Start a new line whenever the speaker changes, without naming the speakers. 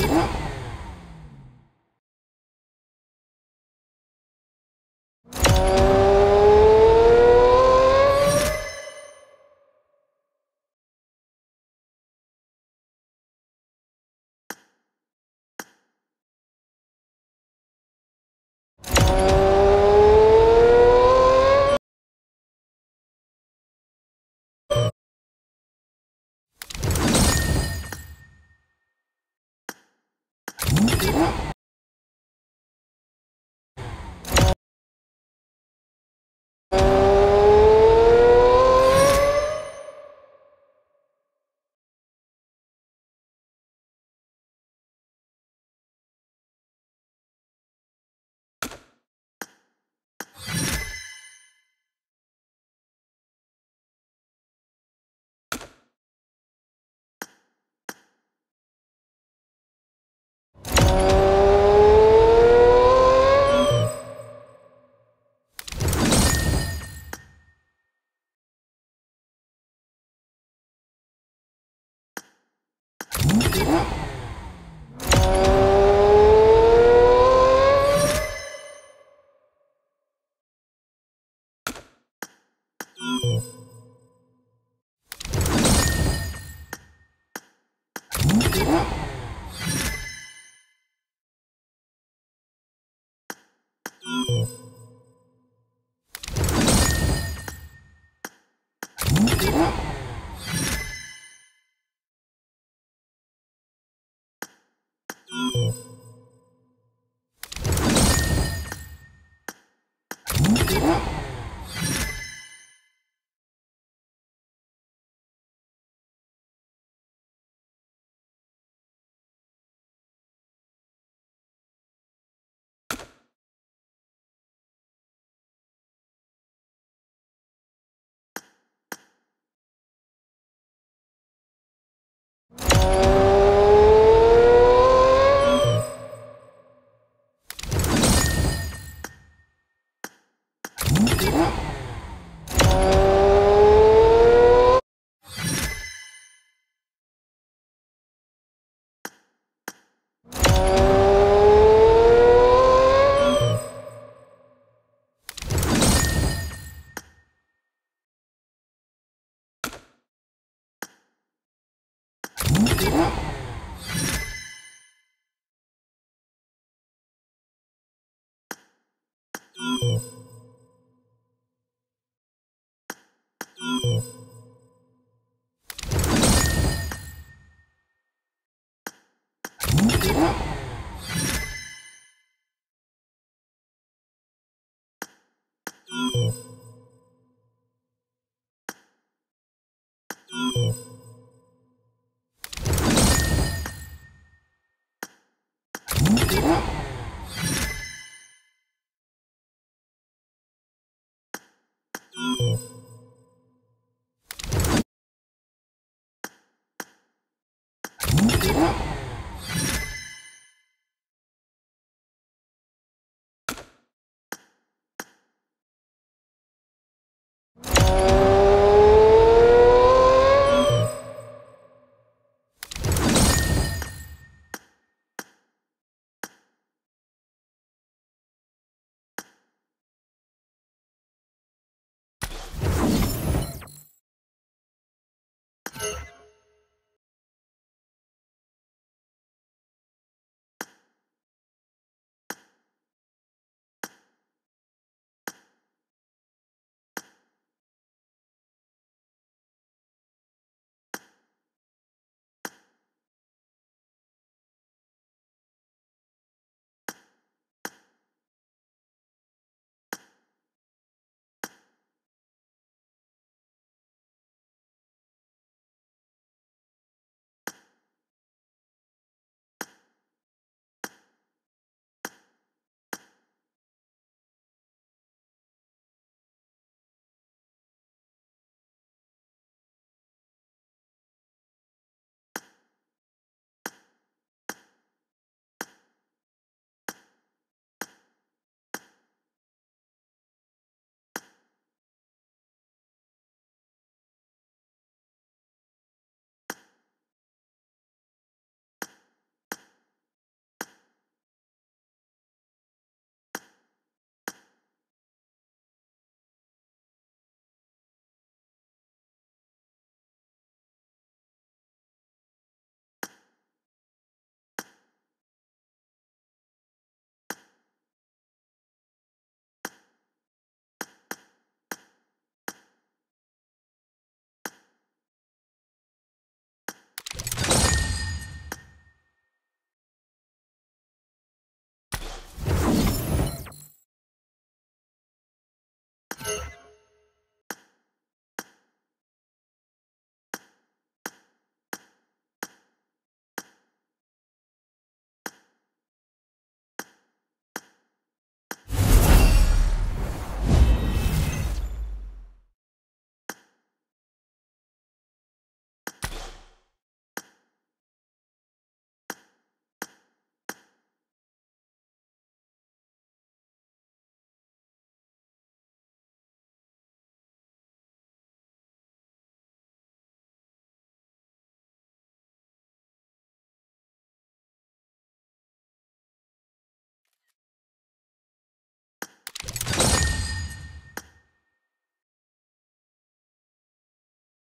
Oh! sous you Uhum. Oh! Thank you.